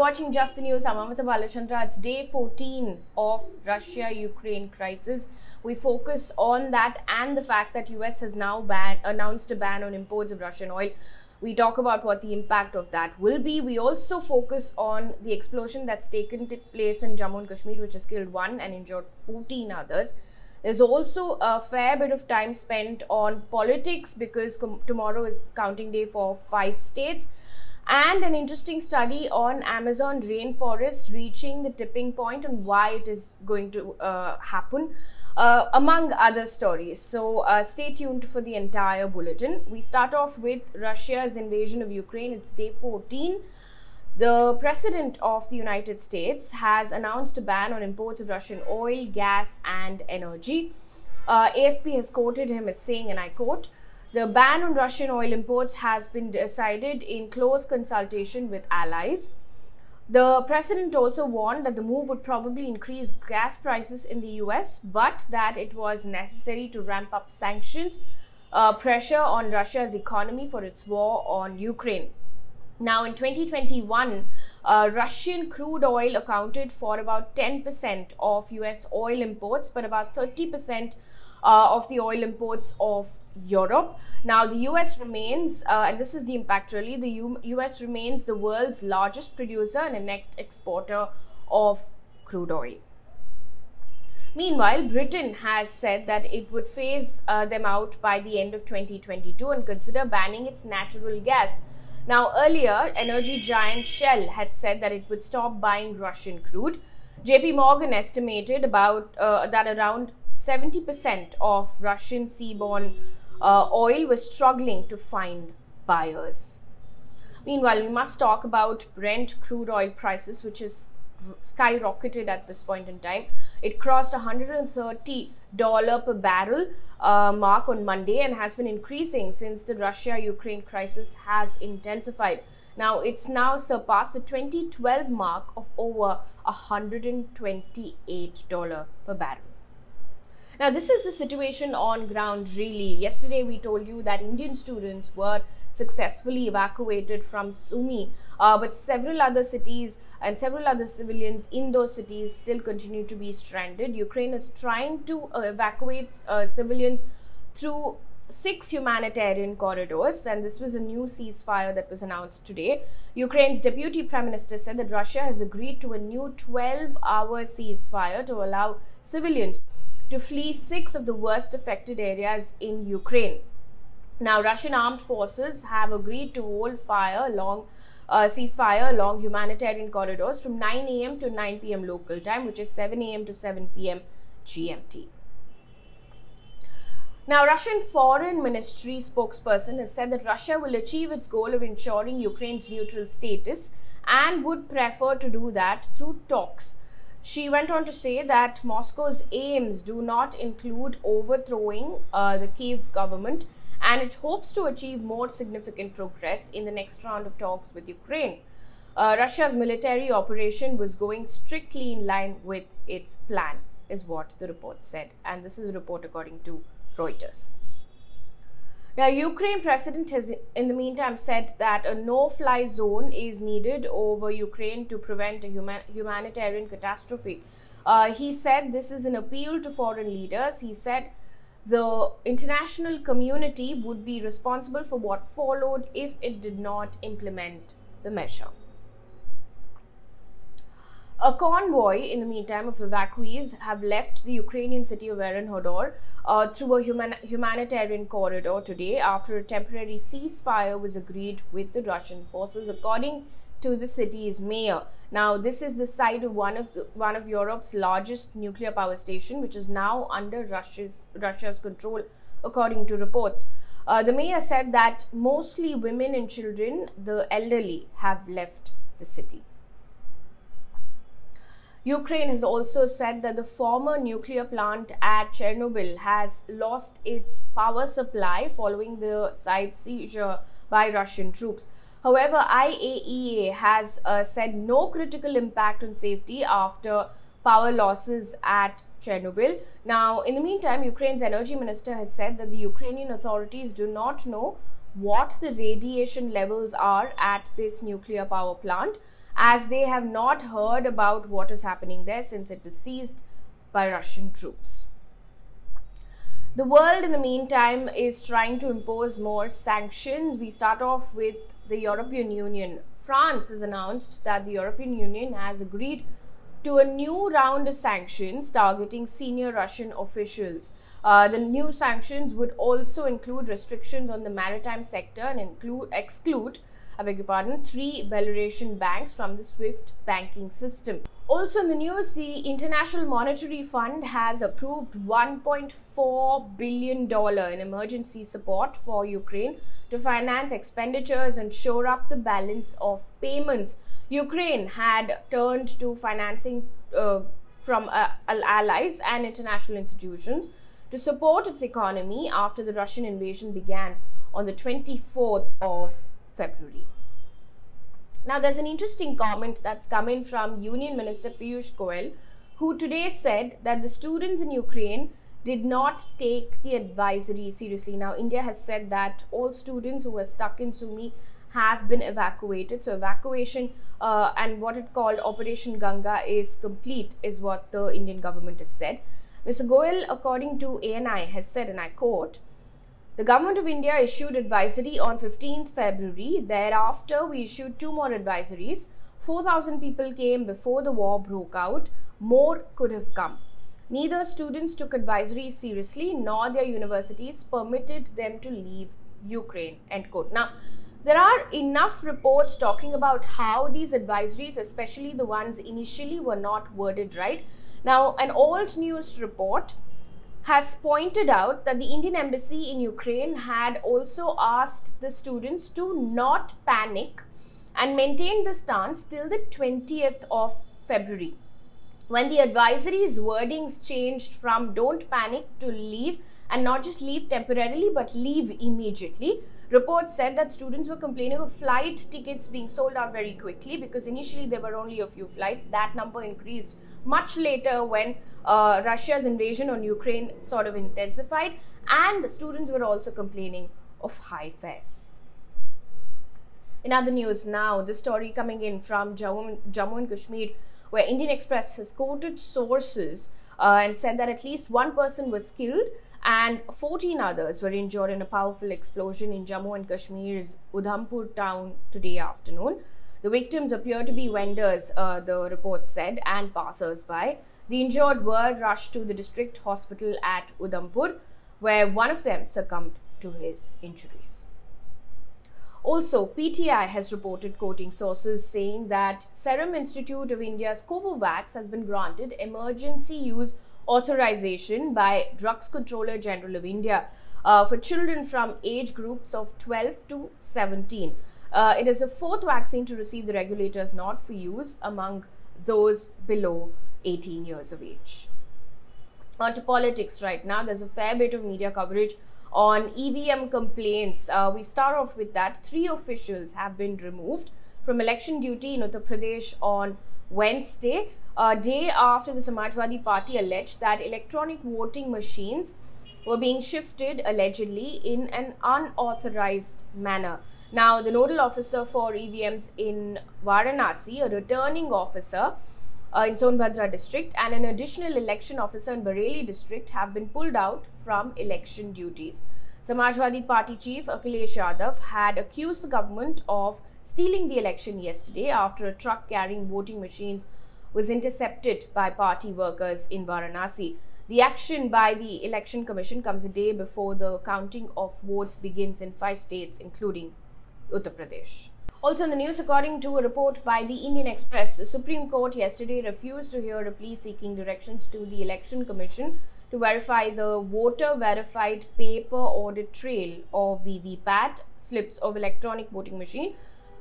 watching Just the News. I'm Amita Balachandra. It's day 14 of Russia-Ukraine crisis. We focus on that and the fact that US has now ban- announced a ban on imports of Russian oil. We talk about what the impact of that will be. We also focus on the explosion that's taken place in Jammu and Kashmir, which has killed one and injured 14 others. There's also a fair bit of time spent on politics because tomorrow is counting day for five states and an interesting study on Amazon rainforest reaching the tipping point and why it is going to uh, happen, uh, among other stories. So uh, stay tuned for the entire bulletin. We start off with Russia's invasion of Ukraine. It's day 14. The President of the United States has announced a ban on imports of Russian oil, gas, and energy. Uh, AFP has quoted him as saying, and I quote, the ban on Russian oil imports has been decided in close consultation with allies. The president also warned that the move would probably increase gas prices in the US, but that it was necessary to ramp up sanctions, uh, pressure on Russia's economy for its war on Ukraine. Now, in 2021, uh, Russian crude oil accounted for about 10% of US oil imports, but about 30% uh, of the oil imports of Europe. Now, the US remains, uh, and this is the impact really, the U US remains the world's largest producer and a net exporter of crude oil. Meanwhile, Britain has said that it would phase uh, them out by the end of 2022 and consider banning its natural gas. Now, earlier, energy giant Shell had said that it would stop buying Russian crude. JP Morgan estimated about uh, that around 70% of Russian seaborne uh, oil was struggling to find buyers. Meanwhile, we must talk about Brent crude oil prices, which is skyrocketed at this point in time. It crossed $130 per barrel uh, mark on Monday and has been increasing since the Russia-Ukraine crisis has intensified. Now, it's now surpassed the 2012 mark of over $128 per barrel. Now, this is the situation on ground really. Yesterday, we told you that Indian students were successfully evacuated from Sumy, uh, but several other cities and several other civilians in those cities still continue to be stranded. Ukraine is trying to uh, evacuate uh, civilians through six humanitarian corridors, and this was a new ceasefire that was announced today. Ukraine's deputy prime minister said that Russia has agreed to a new 12 hour ceasefire to allow civilians to flee six of the worst affected areas in Ukraine. Now, Russian armed forces have agreed to hold fire along uh, ceasefire along humanitarian corridors from 9 a.m. to 9 p.m. local time, which is 7 a.m. to 7 p.m. GMT. Now, Russian Foreign Ministry spokesperson has said that Russia will achieve its goal of ensuring Ukraine's neutral status and would prefer to do that through talks she went on to say that Moscow's aims do not include overthrowing uh, the Kiev government and it hopes to achieve more significant progress in the next round of talks with Ukraine. Uh, Russia's military operation was going strictly in line with its plan, is what the report said. And this is a report according to Reuters. Now, Ukraine president has, in the meantime, said that a no-fly zone is needed over Ukraine to prevent a human humanitarian catastrophe. Uh, he said this is an appeal to foreign leaders. He said the international community would be responsible for what followed if it did not implement the measure. A convoy, in the meantime, of evacuees have left the Ukrainian city of Enerhodar uh, through a human humanitarian corridor today after a temporary ceasefire was agreed with the Russian forces, according to the city's mayor. Now, this is the site of one of the, one of Europe's largest nuclear power station, which is now under Russia's Russia's control, according to reports. Uh, the mayor said that mostly women and children, the elderly, have left the city. Ukraine has also said that the former nuclear plant at Chernobyl has lost its power supply following the site seizure by Russian troops. However, IAEA has uh, said no critical impact on safety after power losses at Chernobyl. Now, in the meantime, Ukraine's energy minister has said that the Ukrainian authorities do not know what the radiation levels are at this nuclear power plant as they have not heard about what is happening there since it was seized by Russian troops. The world, in the meantime, is trying to impose more sanctions. We start off with the European Union. France has announced that the European Union has agreed to a new round of sanctions targeting senior Russian officials. Uh, the new sanctions would also include restrictions on the maritime sector and include exclude, I beg your pardon, three Belarusian banks from the SWIFT banking system. Also in the news, the International Monetary Fund has approved $1.4 billion in emergency support for Ukraine to finance expenditures and shore up the balance of payments. Ukraine had turned to financing uh, from uh, allies and international institutions to support its economy after the Russian invasion began on the 24th of February. Now, there's an interesting comment that's coming from Union Minister Piyush Goyal, who today said that the students in Ukraine did not take the advisory seriously. Now, India has said that all students who were stuck in Sumy have been evacuated. So, evacuation uh, and what it called Operation Ganga is complete, is what the Indian government has said. Mr. Goyal, according to ANI, has said, and I quote, the Government of India issued advisory on 15th February. Thereafter, we issued two more advisories. 4,000 people came before the war broke out. More could have come. Neither students took advisories seriously nor their universities permitted them to leave Ukraine. End quote. Now, there are enough reports talking about how these advisories, especially the ones initially, were not worded right. Now, an old news report has pointed out that the Indian embassy in Ukraine had also asked the students to not panic and maintain the stance till the 20th of February. When the advisory's wordings changed from don't panic to leave and not just leave temporarily but leave immediately, Reports said that students were complaining of flight tickets being sold out very quickly because initially there were only a few flights. That number increased much later when uh, Russia's invasion on Ukraine sort of intensified, and students were also complaining of high fares. In other news now, the story coming in from Jammu, Jammu and Kashmir, where Indian Express has quoted sources uh, and said that at least one person was killed and 14 others were injured in a powerful explosion in Jammu and Kashmir's Udhampur town today afternoon. The victims appear to be vendors, uh, the report said, and passers-by. The injured were rushed to the district hospital at Udhampur, where one of them succumbed to his injuries. Also, PTI has reported quoting sources saying that Serum Institute of India's Covovax has been granted emergency use authorization by Drugs Controller General of India uh, for children from age groups of 12 to 17. Uh, it is the fourth vaccine to receive the regulator's nod for use among those below 18 years of age. On to politics right now. There's a fair bit of media coverage on EVM complaints. Uh, we start off with that. Three officials have been removed from election duty in Uttar Pradesh on Wednesday a day after the Samajwadi Party alleged that electronic voting machines were being shifted allegedly in an unauthorized manner. Now, the nodal officer for EVMs in Varanasi, a returning officer uh, in Sonbhadra district, and an additional election officer in Bareilly district have been pulled out from election duties. Samajwadi Party chief Akhilesh Yadav had accused the government of stealing the election yesterday after a truck carrying voting machines was intercepted by party workers in Varanasi. The action by the Election Commission comes a day before the counting of votes begins in five states, including Uttar Pradesh. Also in the news, according to a report by the Indian Express, the Supreme Court yesterday refused to hear a plea seeking directions to the Election Commission to verify the voter verified paper audit trail or VVPAT slips of electronic voting machine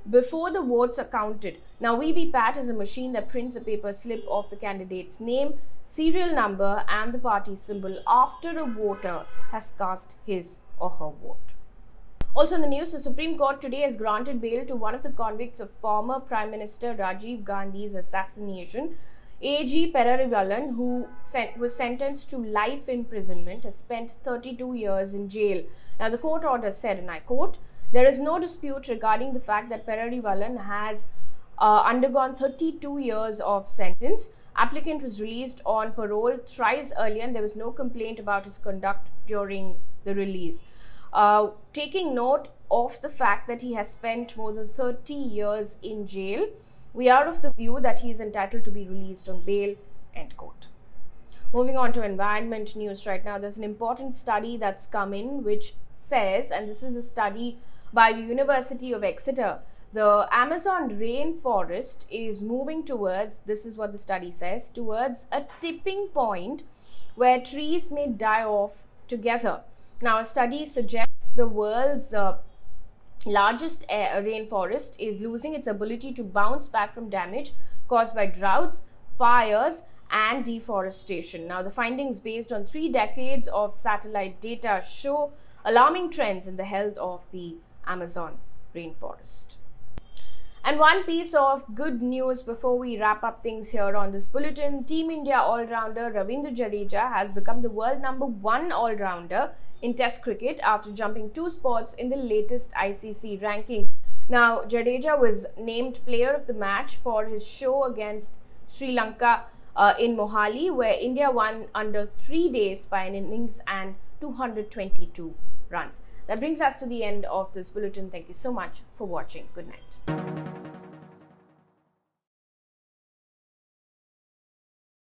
before the votes are counted. Now, VVPAT is a machine that prints a paper slip of the candidate's name, serial number, and the party symbol after a voter has cast his or her vote. Also in the news, the Supreme Court today has granted bail to one of the convicts of former Prime Minister Rajiv Gandhi's assassination. A.G. Perarivalan, who sent, was sentenced to life imprisonment, has spent 32 years in jail. Now, the court order said, and I quote, there is no dispute regarding the fact that Perarivalan has uh, undergone 32 years of sentence. Applicant was released on parole thrice earlier and there was no complaint about his conduct during the release. Uh, taking note of the fact that he has spent more than 30 years in jail, we are of the view that he is entitled to be released on bail, end quote. Moving on to environment news right now, there's an important study that's come in which says, and this is a study by the University of Exeter, the Amazon rainforest is moving towards, this is what the study says, towards a tipping point where trees may die off together. Now, a study suggests the world's uh, largest air, rainforest is losing its ability to bounce back from damage caused by droughts, fires, and deforestation. Now, the findings based on three decades of satellite data show alarming trends in the health of the Amazon rainforest. And one piece of good news before we wrap up things here on this bulletin Team India all rounder Ravindra Jadeja has become the world number one all rounder in Test cricket after jumping two spots in the latest ICC rankings. Now, Jadeja was named player of the match for his show against Sri Lanka uh, in Mohali, where India won under three days by an innings and 222 runs. That brings us to the end of this bulletin. Thank you so much for watching. Good night.